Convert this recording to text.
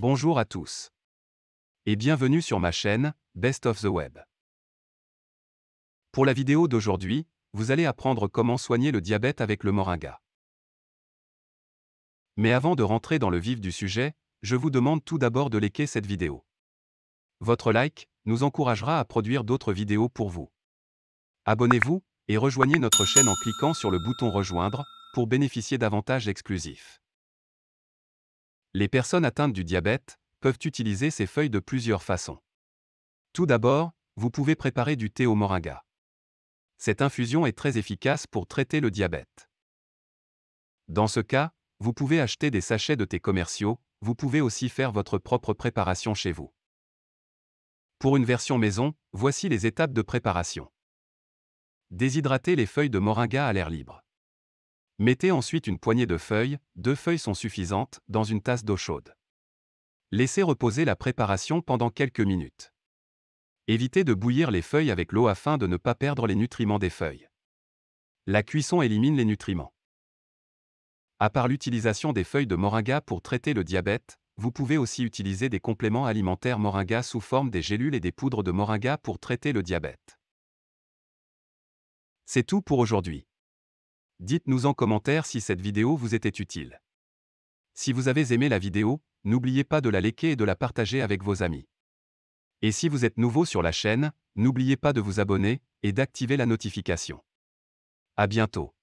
Bonjour à tous. Et bienvenue sur ma chaîne, Best of the Web. Pour la vidéo d'aujourd'hui, vous allez apprendre comment soigner le diabète avec le moringa. Mais avant de rentrer dans le vif du sujet, je vous demande tout d'abord de liker cette vidéo. Votre like nous encouragera à produire d'autres vidéos pour vous. Abonnez-vous et rejoignez notre chaîne en cliquant sur le bouton Rejoindre pour bénéficier d'avantages exclusifs. Les personnes atteintes du diabète peuvent utiliser ces feuilles de plusieurs façons. Tout d'abord, vous pouvez préparer du thé au moringa. Cette infusion est très efficace pour traiter le diabète. Dans ce cas, vous pouvez acheter des sachets de thé commerciaux, vous pouvez aussi faire votre propre préparation chez vous. Pour une version maison, voici les étapes de préparation. Déshydrater les feuilles de moringa à l'air libre. Mettez ensuite une poignée de feuilles, deux feuilles sont suffisantes, dans une tasse d'eau chaude. Laissez reposer la préparation pendant quelques minutes. Évitez de bouillir les feuilles avec l'eau afin de ne pas perdre les nutriments des feuilles. La cuisson élimine les nutriments. À part l'utilisation des feuilles de moringa pour traiter le diabète, vous pouvez aussi utiliser des compléments alimentaires moringa sous forme des gélules et des poudres de moringa pour traiter le diabète. C'est tout pour aujourd'hui. Dites-nous en commentaire si cette vidéo vous était utile. Si vous avez aimé la vidéo, n'oubliez pas de la liker et de la partager avec vos amis. Et si vous êtes nouveau sur la chaîne, n'oubliez pas de vous abonner et d'activer la notification. À bientôt.